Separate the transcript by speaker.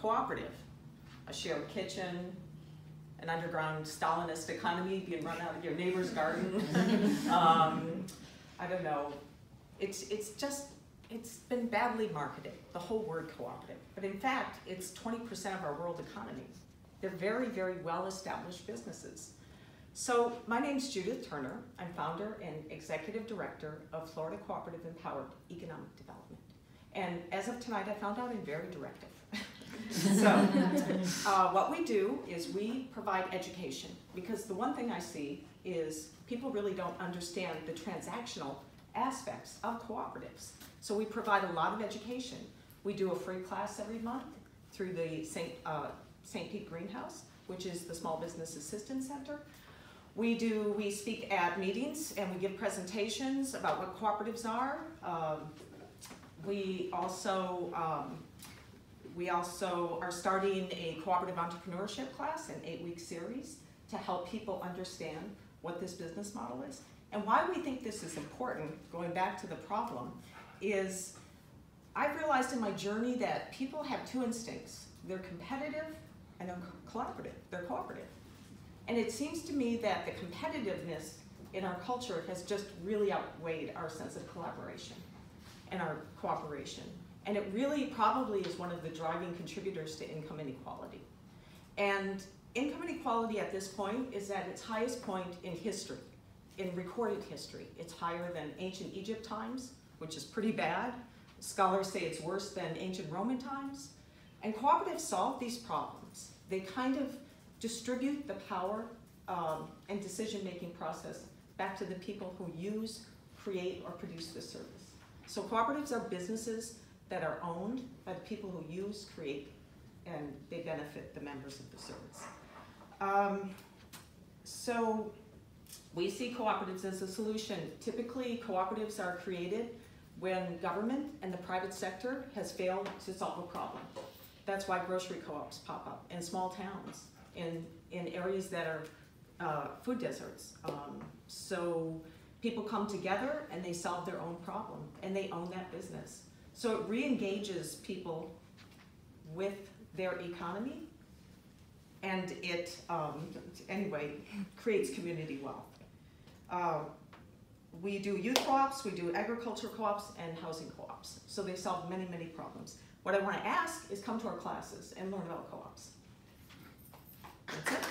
Speaker 1: cooperative, a shared kitchen, an underground Stalinist economy being run out of your neighbor's garden. um, I don't know. It's, it's just, it's been badly marketed, the whole word cooperative. But in fact, it's 20% of our world economy. They're very, very well-established businesses. So my name's Judith Turner. I'm founder and executive director of Florida Cooperative Empowered Economic Development. And as of tonight, I found out I'm very directive. so uh, what we do is we provide education because the one thing I see is people really don't understand the transactional aspects of cooperatives. So we provide a lot of education. We do a free class every month through the St. Uh, St. Pete Greenhouse, which is the Small Business Assistance Center. We do, we speak at meetings and we give presentations about what cooperatives are. Um, we also um, we also are starting a cooperative entrepreneurship class, an eight-week series, to help people understand what this business model is. And why we think this is important, going back to the problem, is I've realized in my journey that people have two instincts. They're competitive and they're collaborative. They're cooperative. And it seems to me that the competitiveness in our culture has just really outweighed our sense of collaboration and our cooperation. And it really probably is one of the driving contributors to income inequality. And income inequality at this point is at its highest point in history, in recorded history. It's higher than ancient Egypt times, which is pretty bad. Scholars say it's worse than ancient Roman times. And cooperatives solve these problems. They kind of distribute the power um, and decision-making process back to the people who use, create, or produce the service. So cooperatives are businesses that are owned by the people who use, create, and they benefit the members of the service. Um, so we see cooperatives as a solution. Typically, cooperatives are created when government and the private sector has failed to solve a problem. That's why grocery co-ops pop up in small towns, in, in areas that are uh, food deserts. Um, so people come together and they solve their own problem and they own that business. So it re-engages people with their economy and it, um, anyway, creates community wealth. Uh, we do youth co-ops, we do agriculture co-ops, and housing co-ops. So they solve many, many problems. What I want to ask is come to our classes and learn about co-ops. That's it.